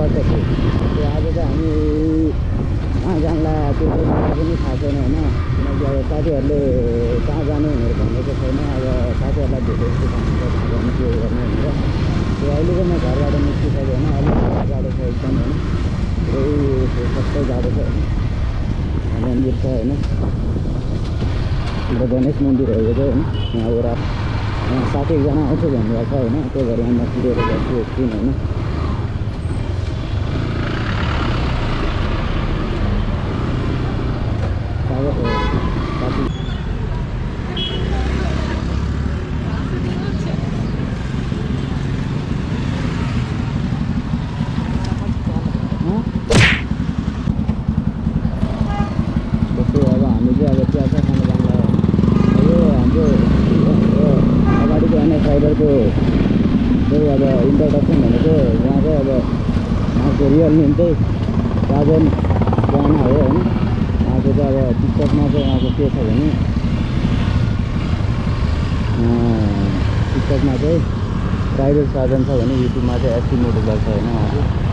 सम्पर्क थियो त्यो आज चाहिँ हामी कहाँ जानला त्यो पनि थाहा छैन होइन। किनकि अब साथीहरूले कहाँ जाने भनेर भनेको छैन। अब साथीहरूलाई भेटेपछि जाने के गर्ने भनेर त्यो अहिलेको म घरबाट निस्किसकेँ होइन। अलिक जाडो छ एकदम होइन। पुरै सबै जाडो छ होइन। मन्दिर छ होइन। अन्त गणेश मन्दिरहरू चाहिँ होइन। यहाँ एउटा साथी एकजना आउँछु भन्नुभएको छ होइन। त्यही भएर म कुदेर बस्छु एकछिन होइन। वास्तवमा चाहिँ प्राइभेट साधन छ भने युट्युबमा चाहिँ एस्टिमेट गर्छ होइन हजुर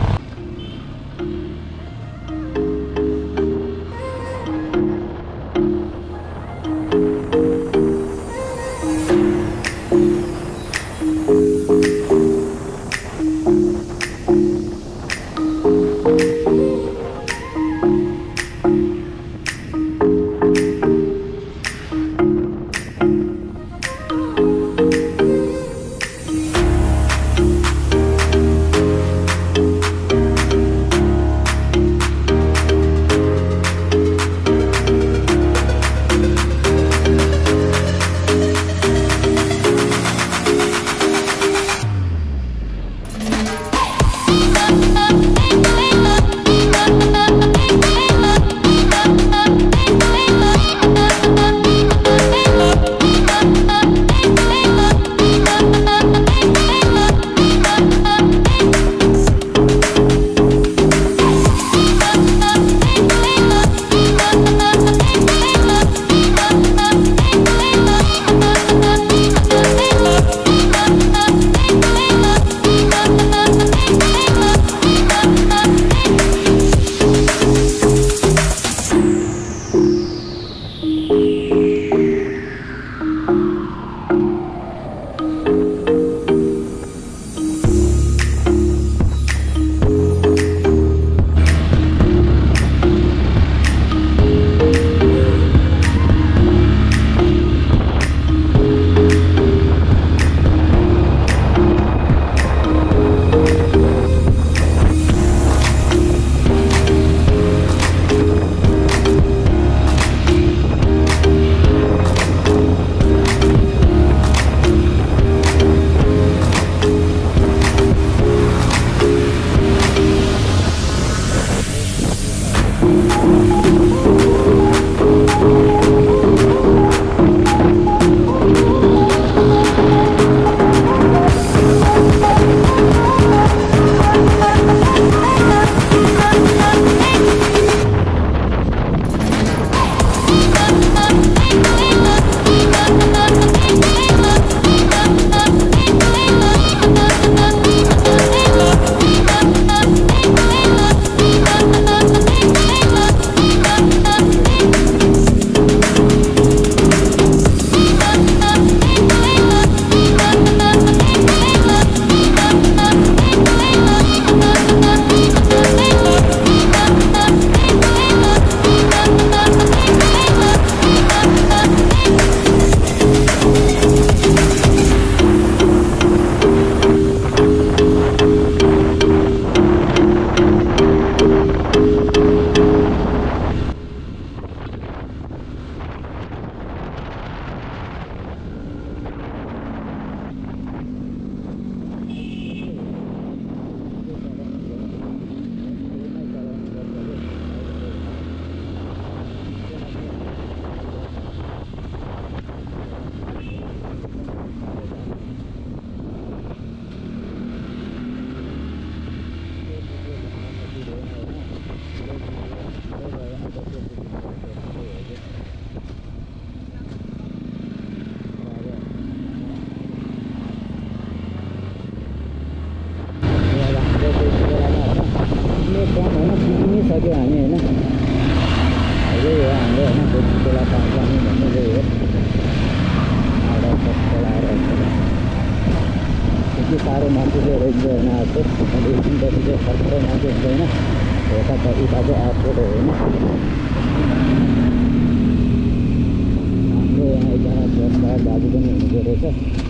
行こう。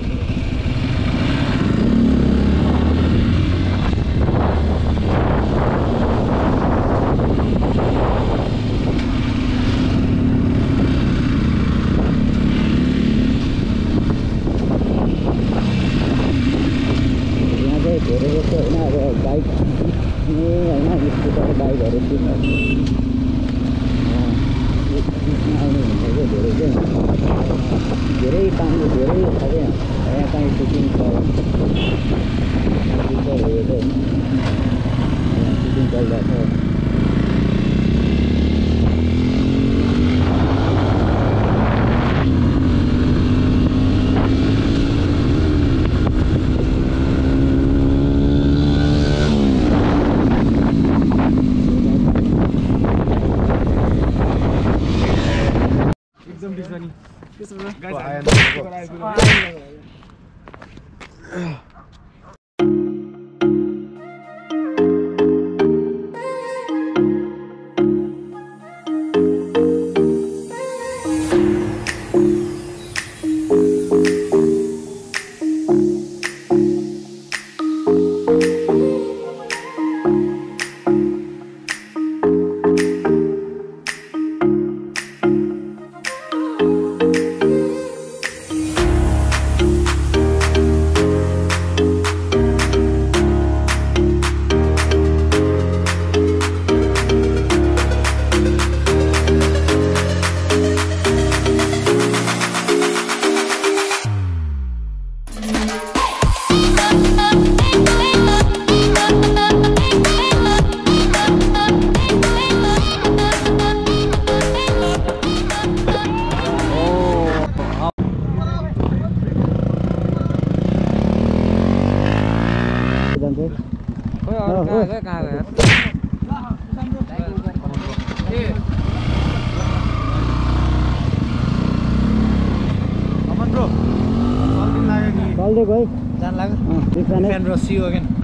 Thank you. धेरै पानी धेरै छ क्या यहाँ पानी सुटिङ छ सुटिङ चलिरहेको छ एकदम डिस्वानी त्यसो भए and we'll see you again.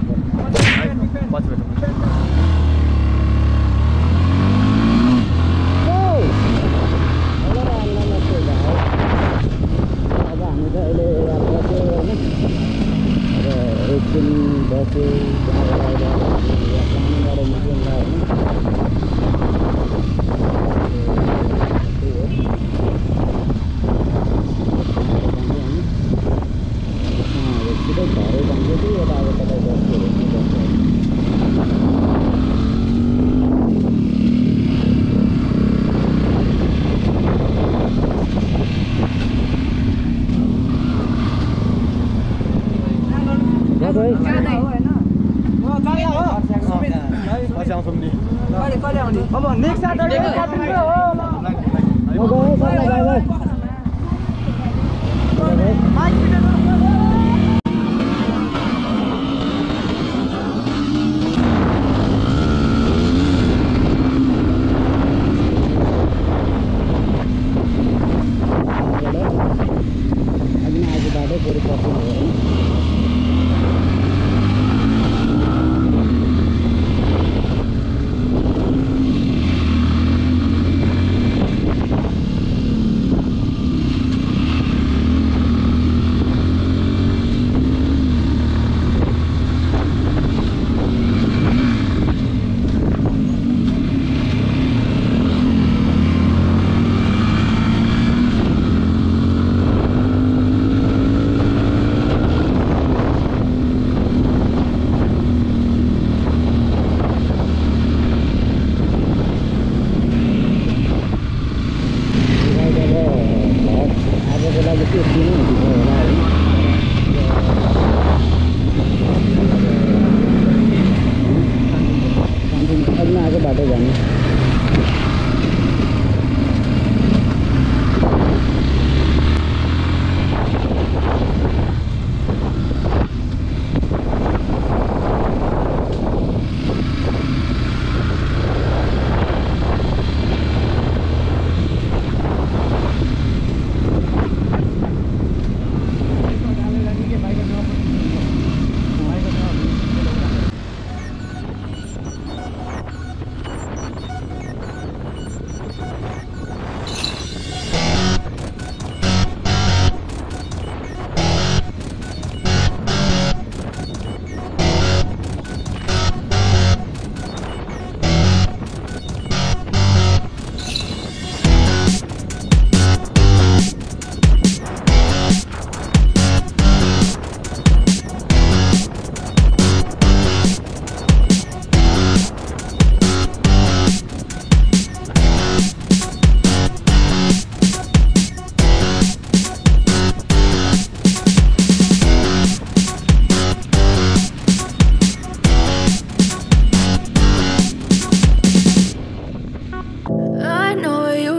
Yeah.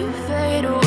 to fade away